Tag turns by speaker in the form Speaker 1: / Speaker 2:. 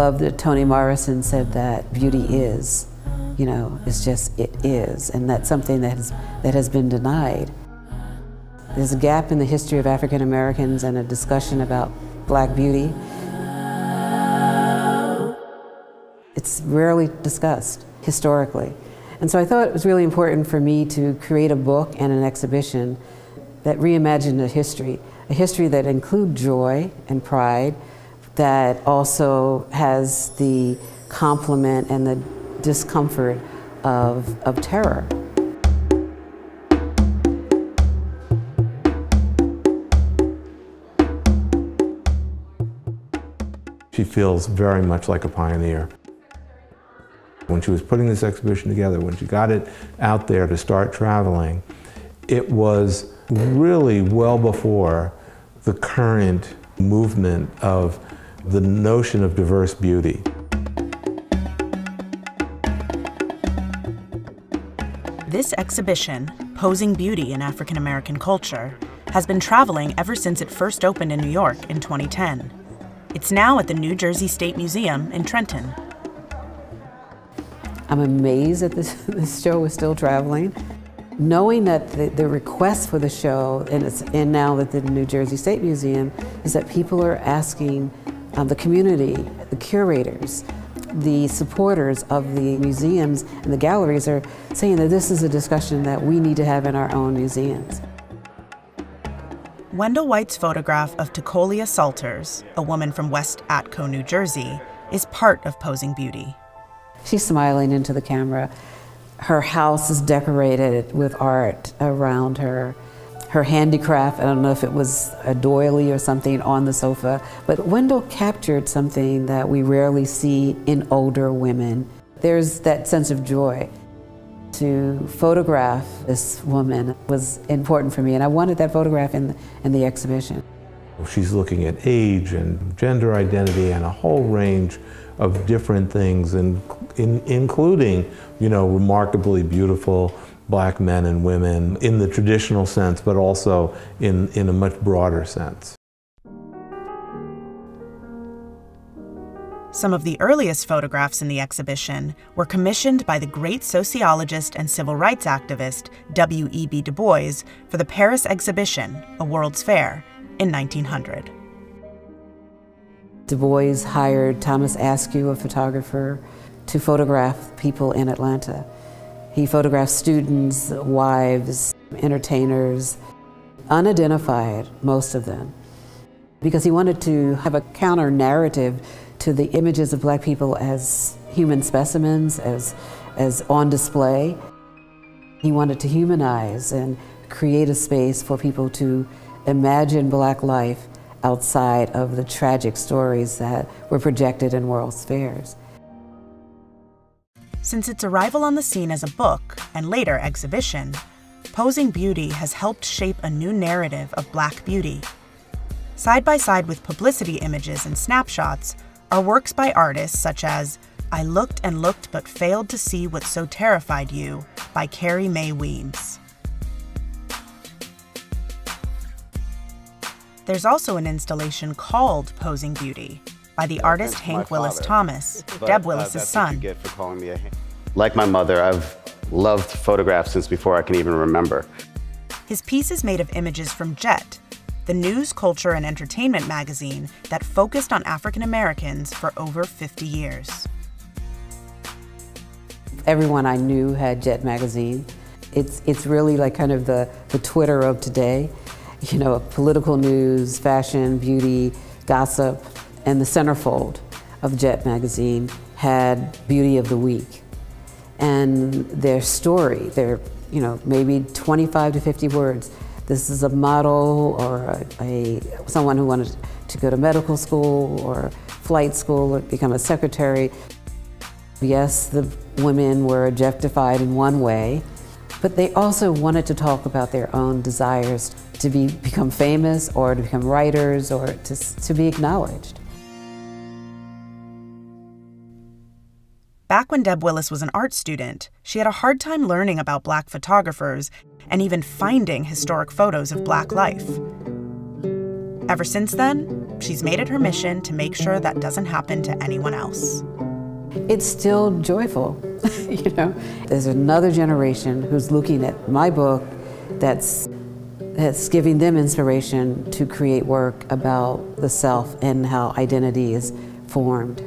Speaker 1: love that Toni Morrison said that beauty is, you know, it's just, it is. And that's something that has, that has been denied. There's a gap in the history of African Americans and a discussion about black beauty. It's rarely discussed historically. And so I thought it was really important for me to create a book and an exhibition that reimagined a history, a history that include joy and pride, that also has the complement and the discomfort of, of terror.
Speaker 2: She feels very much like a pioneer. When she was putting this exhibition together, when she got it out there to start traveling, it was really well before the current movement of the notion of diverse beauty.
Speaker 3: This exhibition, Posing Beauty in African American Culture, has been traveling ever since it first opened in New York in 2010. It's now at the New Jersey State Museum in Trenton.
Speaker 1: I'm amazed that this, this show is still traveling. Knowing that the, the request for the show, and, it's, and now that the New Jersey State Museum, is that people are asking um, the community, the curators, the supporters of the museums and the galleries are saying that this is a discussion that we need to have in our own museums.
Speaker 3: Wendel White's photograph of Tecolia Salters, a woman from West Atco, New Jersey, is part of Posing Beauty.
Speaker 1: She's smiling into the camera. Her house is decorated with art around her. Her handicraft, I don't know if it was a doily or something on the sofa, but Wendel captured something that we rarely see in older women. There's that sense of joy. To photograph this woman was important for me, and I wanted that photograph in, in the exhibition.
Speaker 2: She's looking at age and gender identity and a whole range of different things, and in, including, you know, remarkably beautiful black men and women in the traditional sense, but also in, in a much broader sense.
Speaker 3: Some of the earliest photographs in the exhibition were commissioned by the great sociologist and civil rights activist W.E.B. Du Bois for the Paris exhibition, A World's Fair, in 1900.
Speaker 1: Du Bois hired Thomas Askew, a photographer, to photograph people in Atlanta. He photographed students, wives, entertainers, unidentified, most of them, because he wanted to have a counter narrative to the images of black people as human specimens, as, as on display. He wanted to humanize and create a space for people to imagine black life outside of the tragic stories that were projected in World's Fairs.
Speaker 3: Since its arrival on the scene as a book and later exhibition, Posing Beauty has helped shape a new narrative of Black beauty. Side by side with publicity images and snapshots are works by artists such as I Looked and Looked But Failed to See What So Terrified You by Carrie Mae Weems. There's also an installation called Posing Beauty by the artist Hank Willis Thomas, but, Deb uh, Willis's uh, son.
Speaker 4: like my mother, I've loved photographs since before I can even remember.
Speaker 3: His piece is made of images from Jet, the news, culture, and entertainment magazine that focused on African Americans for over 50 years.
Speaker 1: Everyone I knew had Jet magazine. It's, it's really like kind of the, the Twitter of today. You know, political news, fashion, beauty, gossip, and the centerfold of Jet magazine had Beauty of the Week. And their story, their, you know, maybe 25 to 50 words. This is a model or a, a someone who wanted to go to medical school or flight school or become a secretary. Yes, the women were objectified in one way, but they also wanted to talk about their own desires to be, become famous or to become writers or to, to be acknowledged.
Speaker 3: Back when Deb Willis was an art student, she had a hard time learning about black photographers and even finding historic photos of black life. Ever since then, she's made it her mission to make sure that doesn't happen to anyone else.
Speaker 1: It's still joyful, you know. There's another generation who's looking at my book that's that's giving them inspiration to create work about the self and how identity is formed.